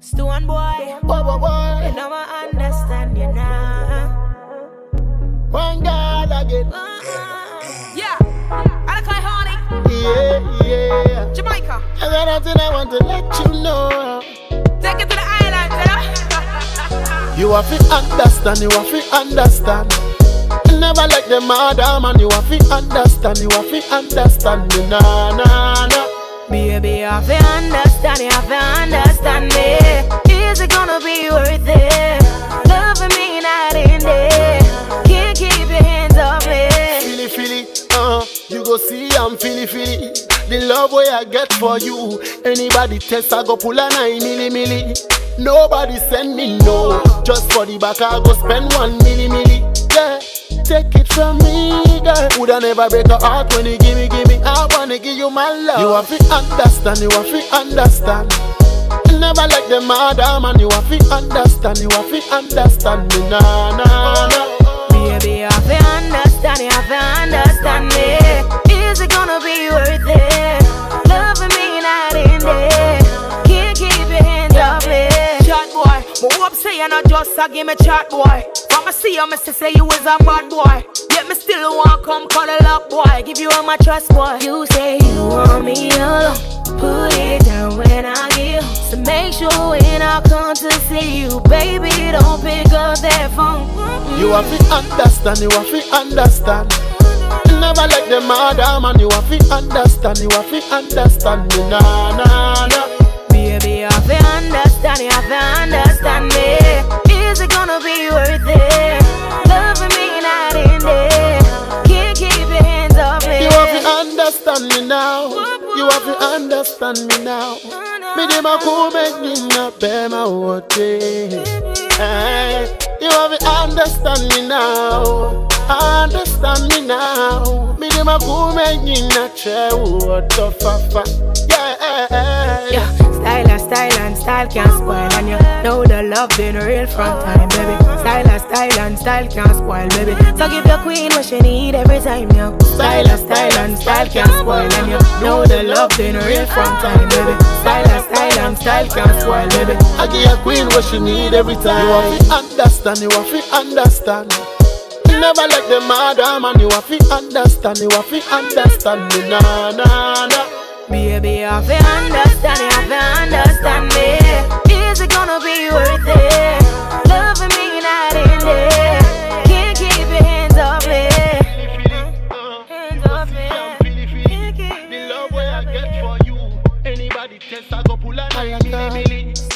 Stonebwoy, Boy, boy, boy. you know I understand you now. One girl again. Uh-uh. Yeah, I call honey, Yeah, yeah. Jamaica. I got nothing I want to let you know. Take it to the island, you know. You have to understand, you have to understand. Never like the mother man, you have to understand, you have to understand me, nah, nah, nah. Baby, I feel understand, you have to understand me. Go see I'm feely, feely. The love way I get for you. Anybody test, I go pull a nine milli, milli. Nobody send me no. Just for the back, I go spend one milli, milli. Yeah, take it from me, girl. Woulda never break a heart when you give me, give me. I wanna give you my love. You have to understand, you have to understand. Never like the mother ah, man, you have to understand, you have to understand me, nah, nah, nah. Baby, I feel understand, you have to but hope say you're not just a give me chat boy. From I see you, me say you is a bad boy. Yet me still want come call cuddle up boy. Give you all my trust boy. You say you want me alone. Put it down when I give. So make sure when I come to see you, baby, don't pick up that phone. You have to understand, you have to understand. Never like the mother ah, man, you have to understand, you have to understand me, nah, nah, nah. Baby, I feel understand, you have to understand me. Understand me now. You have to understand me now. Me dem a cool make me not bear my wote. Eh, hey, you have to understand me now. Understand me now. Me dem a cool make me not share what the fa Yeah. Eh, eh. Yeah, style style and style can't spoil And you know the love been real from time, baby Style style and style can't spoil, baby So give your queen what she need every time, yo Style and style and style can't spoil And you know the love been real from time, baby Style and style and style can't spoil, baby I give a queen what she need every time. You have to understand, you have to understand. Never like the mother man, you have to understand, you have to understand me, nah, nah, nah. Baby, I feel understand, you have to understand me way I get for